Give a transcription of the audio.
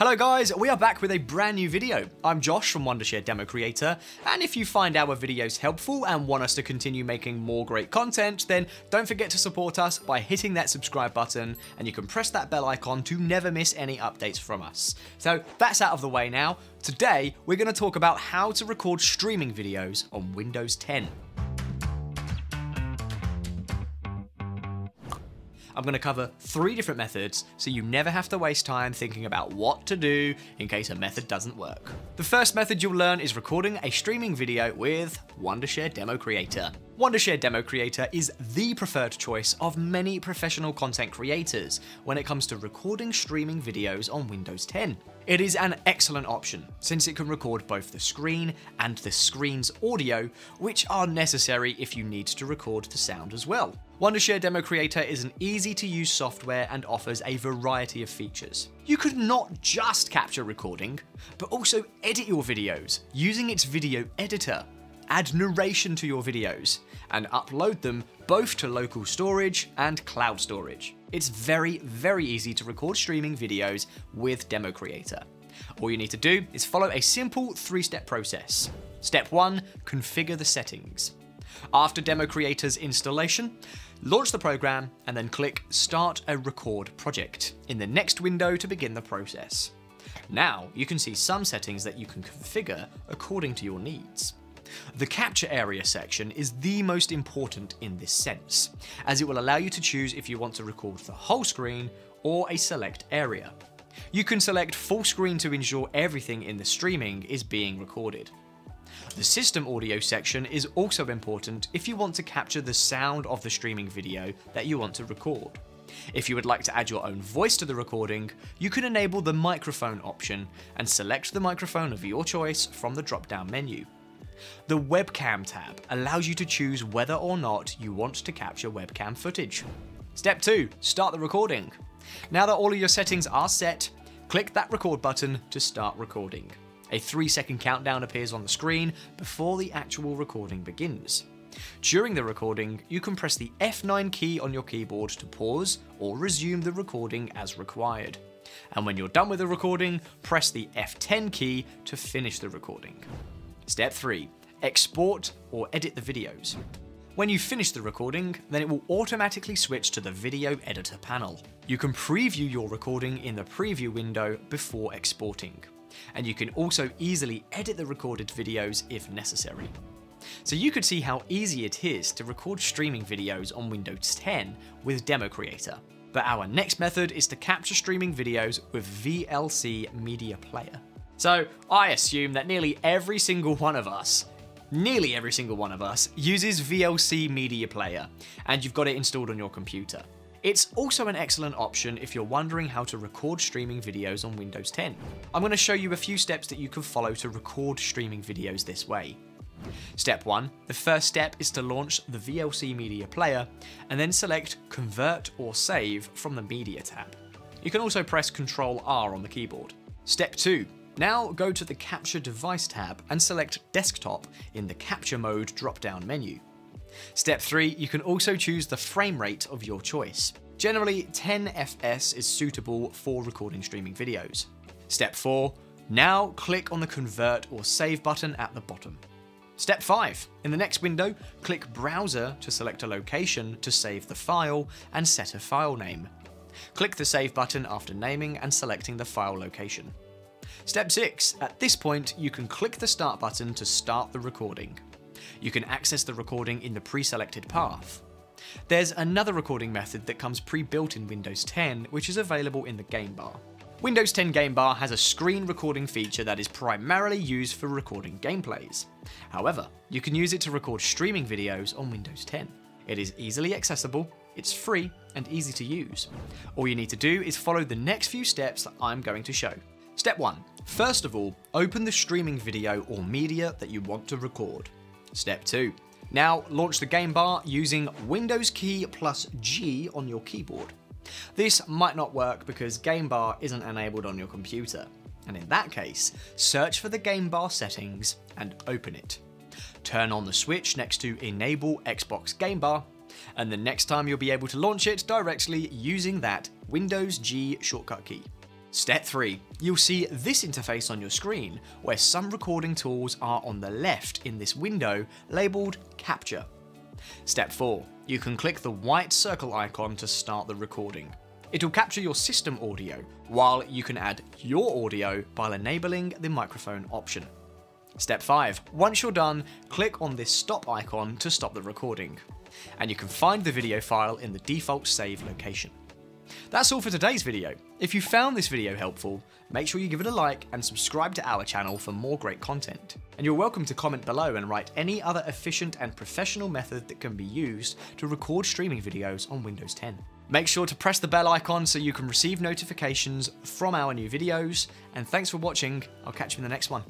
Hello guys, we are back with a brand new video. I'm Josh from Wondershare DemoCreator, and if you find our videos helpful and want us to continue making more great content, then don't forget to support us by hitting that subscribe button, and you can press that bell icon to never miss any updates from us. So that's out of the way now. Today, we're going to talk about how to record streaming videos on Windows 10. I'm going to cover three different methods so you never have to waste time thinking about what to do in case a method doesn't work. The first method you'll learn is recording a streaming video with Wondershare DemoCreator. Wondershare DemoCreator is the preferred choice of many professional content creators when it comes to recording streaming videos on Windows 10. It is an excellent option since it can record both the screen and the screen's audio, which are necessary if you need to record the sound as well. Wondershare DemoCreator is an easy to use software and offers a variety of features. You could not just capture recording, but also edit your videos using its video editor add narration to your videos, and upload them both to local storage and cloud storage. It's very, very easy to record streaming videos with DemoCreator. All you need to do is follow a simple three-step process. Step 1. Configure the settings. After DemoCreator's installation, launch the program and then click Start a Record Project in the next window to begin the process. Now you can see some settings that you can configure according to your needs. The capture area section is the most important in this sense, as it will allow you to choose if you want to record the whole screen or a select area. You can select full screen to ensure everything in the streaming is being recorded. The system audio section is also important if you want to capture the sound of the streaming video that you want to record. If you would like to add your own voice to the recording, you can enable the microphone option and select the microphone of your choice from the drop down menu. The webcam tab allows you to choose whether or not you want to capture webcam footage. Step 2. Start the recording. Now that all of your settings are set, click that record button to start recording. A 3 second countdown appears on the screen before the actual recording begins. During the recording, you can press the F9 key on your keyboard to pause or resume the recording as required. And when you're done with the recording, press the F10 key to finish the recording. Step 3. Export or edit the videos. When you finish the recording, then it will automatically switch to the video editor panel. You can preview your recording in the preview window before exporting. And you can also easily edit the recorded videos if necessary. So you could see how easy it is to record streaming videos on Windows 10 with DemoCreator. But our next method is to capture streaming videos with VLC Media Player. So I assume that nearly every single one of us nearly every single one of us uses VLC Media Player, and you've got it installed on your computer. It's also an excellent option if you're wondering how to record streaming videos on Windows 10. I'm going to show you a few steps that you can follow to record streaming videos this way. Step 1. The first step is to launch the VLC Media Player, and then select Convert or Save from the Media tab. You can also press Ctrl R on the keyboard. Step 2. Now go to the Capture Device tab and select Desktop in the Capture Mode drop-down menu. Step 3, you can also choose the frame rate of your choice. Generally, 10 FPS is suitable for recording streaming videos. Step 4, now click on the Convert or Save button at the bottom. Step 5. In the next window, click Browser to select a location to save the file and set a file name. Click the Save button after naming and selecting the file location. Step 6. At this point, you can click the Start button to start the recording. You can access the recording in the pre-selected path. There's another recording method that comes pre-built in Windows 10, which is available in the game bar. Windows 10 Game Bar has a screen recording feature that is primarily used for recording gameplays. However, you can use it to record streaming videos on Windows 10. It is easily accessible, it's free, and easy to use. All you need to do is follow the next few steps that I'm going to show. Step 1. First of all, open the streaming video or media that you want to record. Step 2. Now launch the game bar using Windows key plus G on your keyboard. This might not work because game bar isn't enabled on your computer, and in that case, search for the game bar settings and open it. Turn on the switch next to Enable Xbox Game Bar, and the next time you'll be able to launch it directly using that Windows G shortcut key. Step 3. You'll see this interface on your screen, where some recording tools are on the left in this window, labelled Capture. Step 4. You can click the white circle icon to start the recording. It'll capture your system audio, while you can add your audio by enabling the microphone option. Step 5. Once you're done, click on this stop icon to stop the recording. And you can find the video file in the default save location. That's all for today's video. If you found this video helpful, make sure you give it a like and subscribe to our channel for more great content. And you're welcome to comment below and write any other efficient and professional method that can be used to record streaming videos on Windows 10. Make sure to press the bell icon so you can receive notifications from our new videos, and thanks for watching, I'll catch you in the next one.